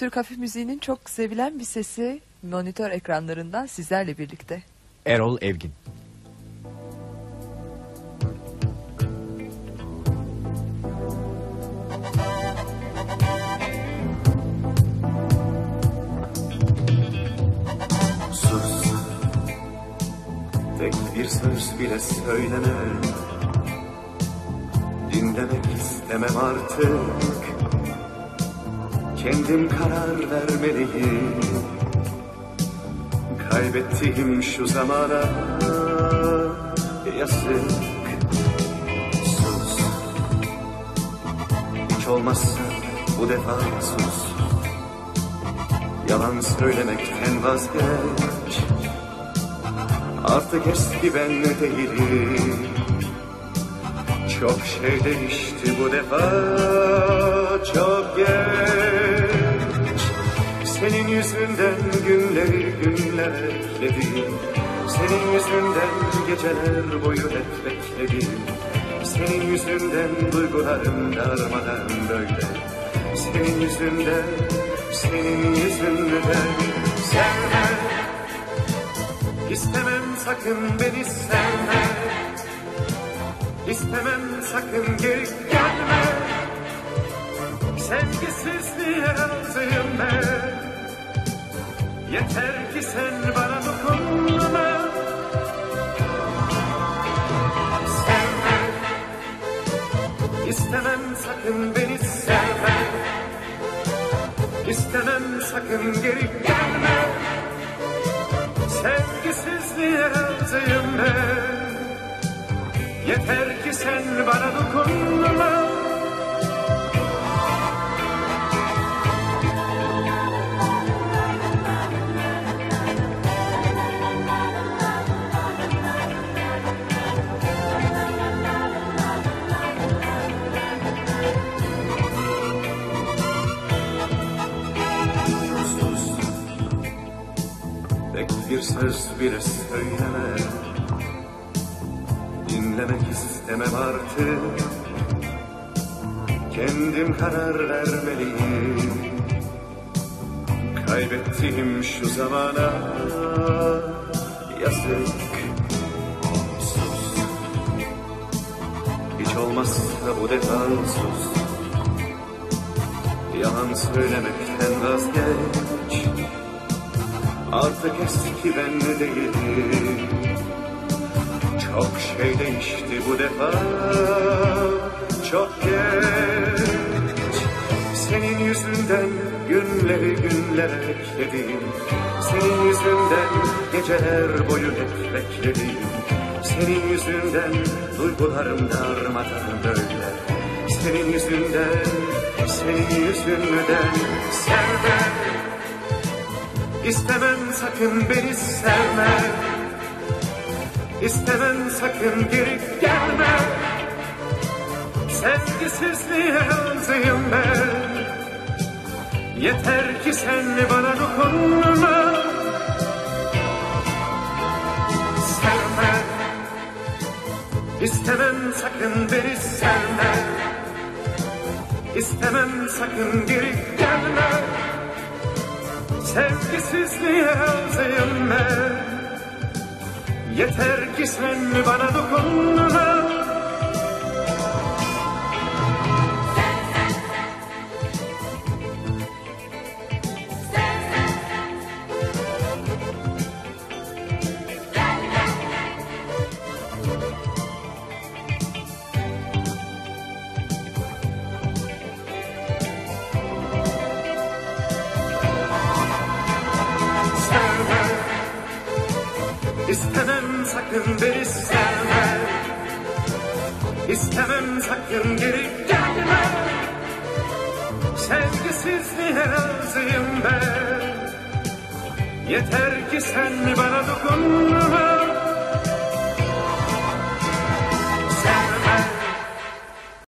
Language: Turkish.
Türk hafif müziğinin çok sevilen bir sesi monitör ekranlarından sizlerle birlikte. Erol Evgin. Sus Tek bir söz bile söyleme Dinlemek istemem artık Kendim karar vermeliyim. Kaybettiğim şu zamana Yazık. Sus. Hiç olmazsa bu defa sus. Yalan söylemekten vazgeç. Artık eski ben değilim. Çok şey değişti bu defa. Çok geç Senin yüzünden günleri günler ekledim Senin yüzünden geceler boyu hep bekledim. Senin yüzünden duygularım darmadan böyle. Senin yüzünden, senin yüzünden. Sevme İstemem sakın beni sevme İstemem sakın geri gelme. Sevgisizliğe razıyım ben Yeter ki sen bana dokunma. Sevme İstemem sakın beni sevme. İstemem sakın geri gelme. Sevgisizliğe razıyım ben. Yeter ki sen bana dokunma Tek bir söz bile söyleme. Dinlemek istemem artık. Kendim karar vermeliyim. Kaybettiğim şu zamana Yazık Sus Hiç olmazsa bu defa sus Yalan söylemekten vazgeç Artık eski ben de değilim. Çok şey değişti bu defa. Çok geç. Senin yüzünden günleri günler ekledim Senin yüzünden geceler boyu hep bekledim. Senin yüzünden duygularım darmadan böyle. Senin yüzünden, senin yüzünden sevme İstemem sakın beni sevme. İstemem sakın geri gelme. Sevgisizliğe razıyım ben. Yeter ki sen bana dokunma Sevme. İstemem sakın beni sevme. İstemem sakın geri gelme Sevgisizliğe razıyım Yeter ki sen bana dokunma İstemem sakın beni sevme. İstemem sakın geri gelme. Sevgisizliğe razıyım ben. Yeter ki sen bana dokunma